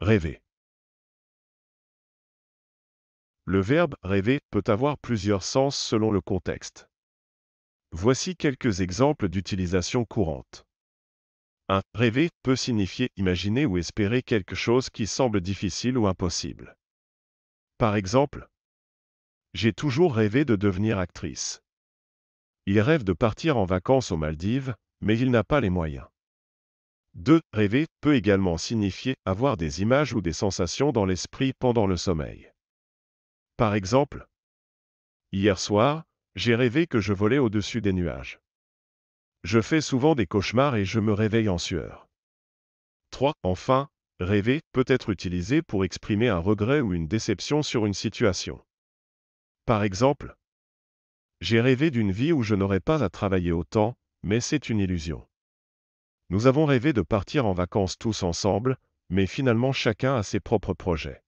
Rêver. Le verbe rêver peut avoir plusieurs sens selon le contexte. Voici quelques exemples d'utilisation courante. 1. Rêver peut signifier imaginer ou espérer quelque chose qui semble difficile ou impossible. Par exemple, J'ai toujours rêvé de devenir actrice. Il rêve de partir en vacances aux Maldives, mais il n'a pas les moyens. 2. Rêver peut également signifier avoir des images ou des sensations dans l'esprit pendant le sommeil. Par exemple, Hier soir, j'ai rêvé que je volais au-dessus des nuages. Je fais souvent des cauchemars et je me réveille en sueur. 3. Enfin, rêver peut être utilisé pour exprimer un regret ou une déception sur une situation. Par exemple, J'ai rêvé d'une vie où je n'aurais pas à travailler autant, mais c'est une illusion. Nous avons rêvé de partir en vacances tous ensemble, mais finalement chacun a ses propres projets.